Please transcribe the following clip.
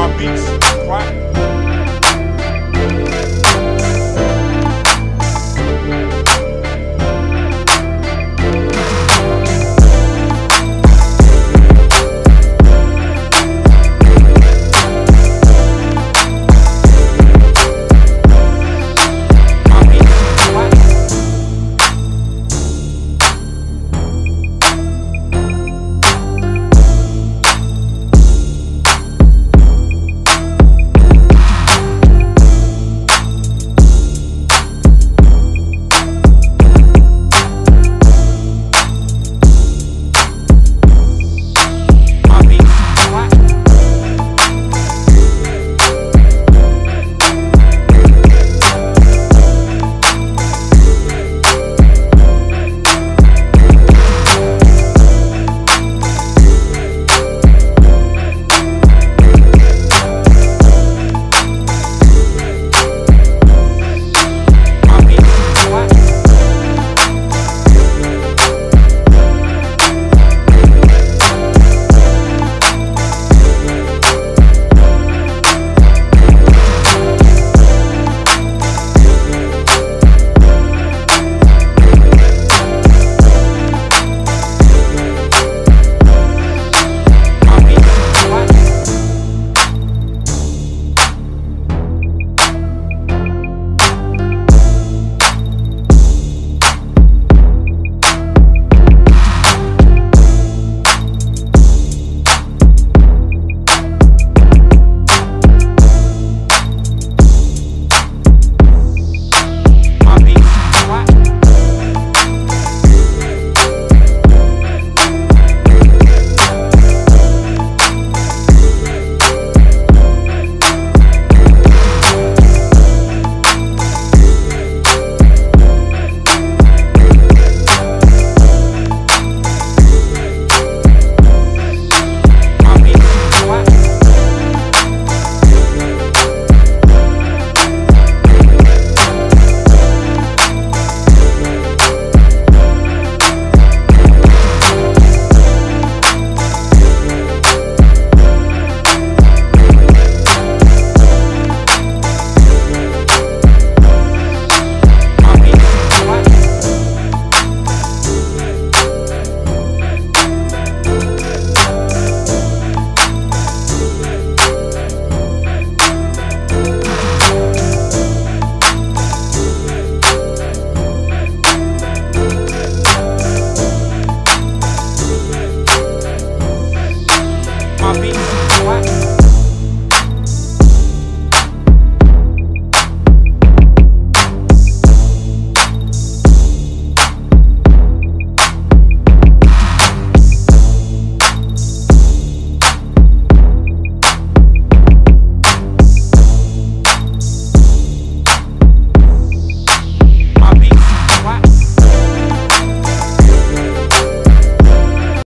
my beats. right?